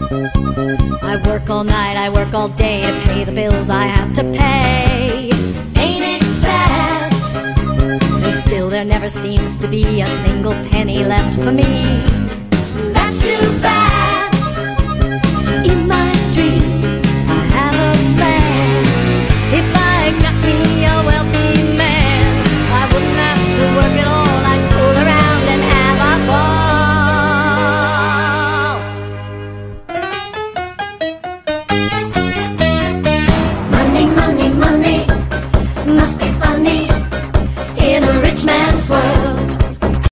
I work all night, I work all day to pay the bills I have to pay. Ain't it sad? And still there never seems to be a single penny left for me. That's too bad. In my dreams, I have a plan. If I got me rich man's world.